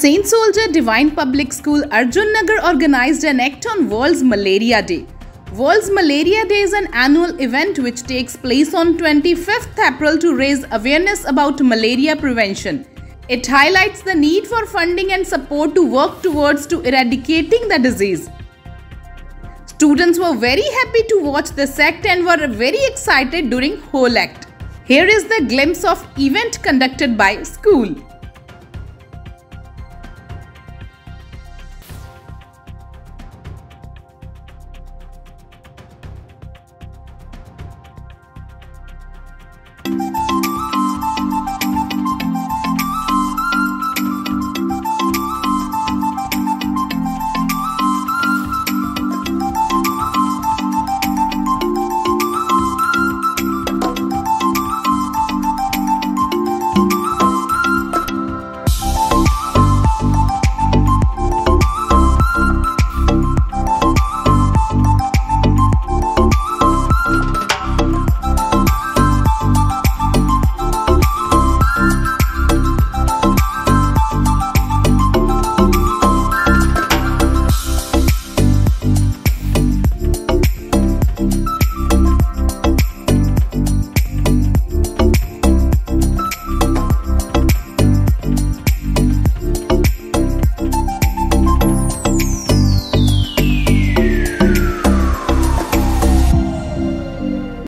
Saint Soldier Divine Public School Arjun Nagar organized an act on World's Malaria Day. World's Malaria Day is an annual event which takes place on 25th April to raise awareness about malaria prevention. It highlights the need for funding and support to work towards to eradicating the disease. Students were very happy to watch this act and were very excited during whole act. Here is the glimpse of event conducted by school.